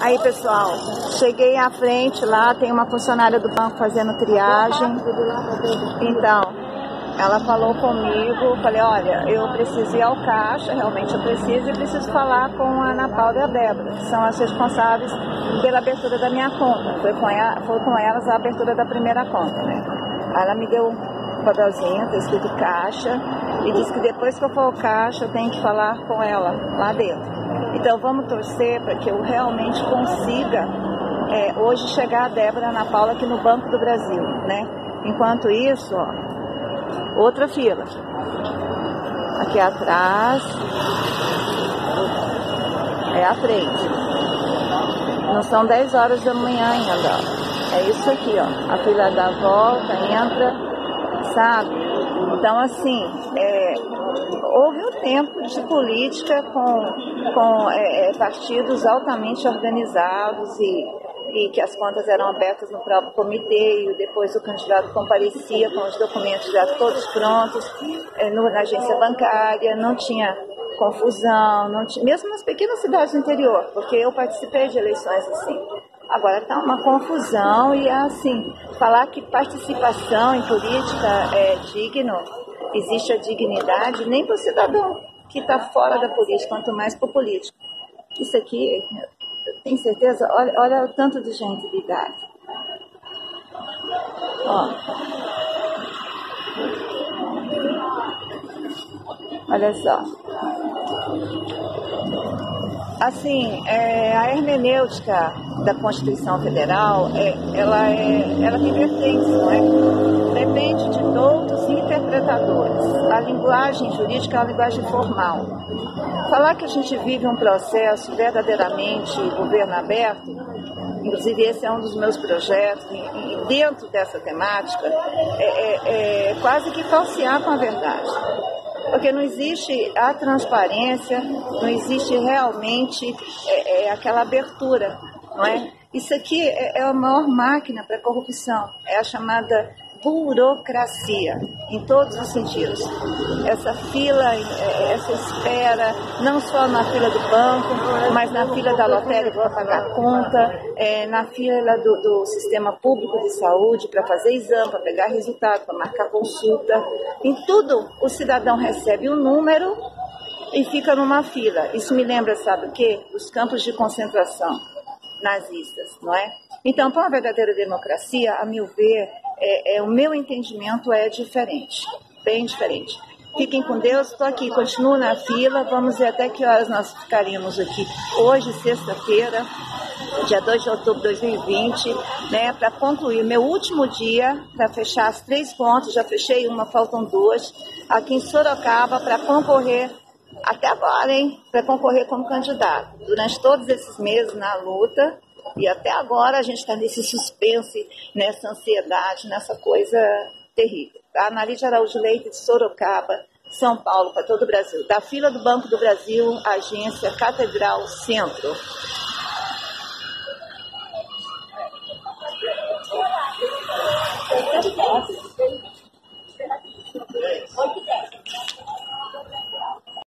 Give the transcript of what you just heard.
Aí, pessoal, cheguei à frente lá, tem uma funcionária do banco fazendo triagem. Então, ela falou comigo, falei, olha, eu preciso ir ao caixa, realmente eu preciso, e preciso falar com a Ana Paula e a Débora, que são as responsáveis pela abertura da minha conta. Foi com, ela, foi com elas a abertura da primeira conta, né? Ela me deu papelzinho, tá escrito caixa, e disse que depois que eu for ao caixa, eu tenho que falar com ela lá dentro. Então vamos torcer para que eu realmente consiga é, hoje chegar a Débora Ana Paula aqui no Banco do Brasil, né? Enquanto isso, ó, outra fila. Aqui atrás é a frente. Não são 10 horas da manhã ainda, ó. É isso aqui, ó. A fila dá volta, entra, sabe? Então, assim, é, houve um tempo de política com, com é, é, partidos altamente organizados e, e que as contas eram abertas no próprio comitê e depois o candidato comparecia com os documentos já todos prontos é, na agência bancária, não tinha confusão, não tinha, mesmo nas pequenas cidades do interior, porque eu participei de eleições assim. Agora está uma confusão e assim, falar que participação em política é digno, existe a dignidade nem para o cidadão que está fora da política, quanto mais para o político. Isso aqui, eu tenho certeza, olha, olha o tanto de gente de idade. Ó. Olha só. Assim, é, a hermenêutica da Constituição Federal, é, ela, é, ela tem vertentes, não é? Depende de todos interpretadores. A linguagem jurídica é uma linguagem formal. Falar que a gente vive um processo verdadeiramente governo aberto, inclusive esse é um dos meus projetos, e, e dentro dessa temática, é, é, é quase que falsear com a verdade porque não existe a transparência, não existe realmente é, é, aquela abertura, não é? Isso aqui é, é a maior máquina para corrupção, é a chamada burocracia, em todos os sentidos. Essa fila, essa espera, não só na fila do banco, mas na fila da lotérica para pagar conta, é, na fila do, do, sistema público de saúde para fazer exame, para pegar resultado, para marcar consulta. Em tudo, o cidadão recebe um número e fica numa fila. Isso me lembra, sabe o quê? Os campos de concentração nazistas, não é? Então, para uma verdadeira democracia, a meu ver, é, é, o meu entendimento é diferente, bem diferente. Fiquem com Deus, estou aqui, continuo na fila, vamos ver até que horas nós ficaríamos aqui. Hoje, sexta-feira, dia 2 de outubro de 2020, né, para concluir meu último dia, para fechar as três pontos, já fechei uma, faltam duas, aqui em Sorocaba, para concorrer, até agora, hein, para concorrer como candidato. Durante todos esses meses na luta, e até agora a gente está nesse suspense, nessa ansiedade, nessa coisa terrível. A Analise Araújo Leite de Sorocaba, São Paulo, para todo o Brasil. Da fila do Banco do Brasil, agência Catedral Centro.